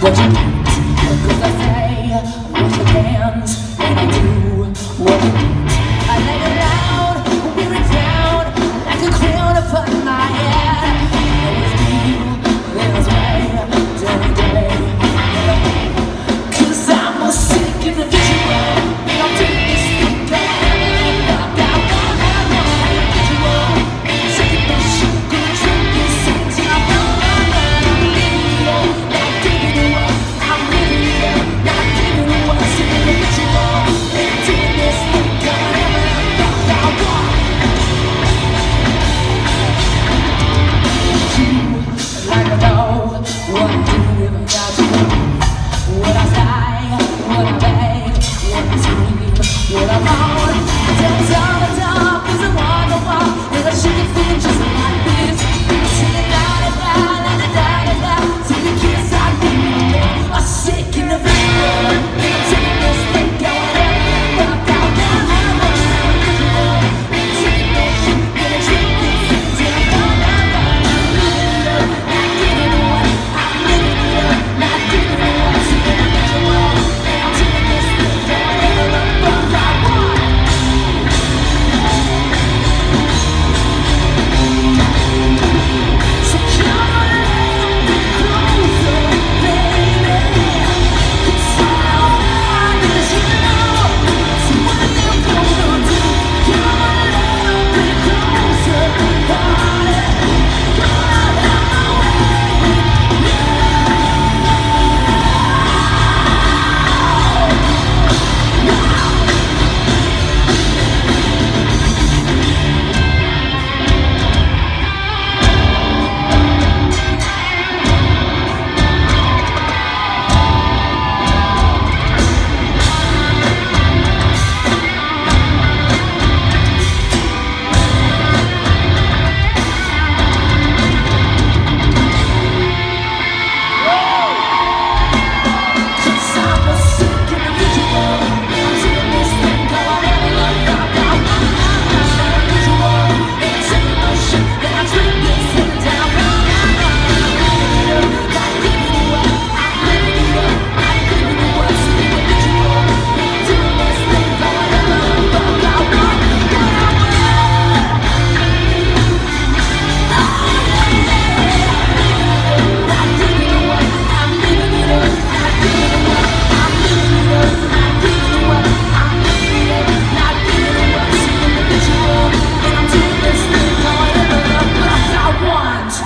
What you dance? Because I say? Would you dance?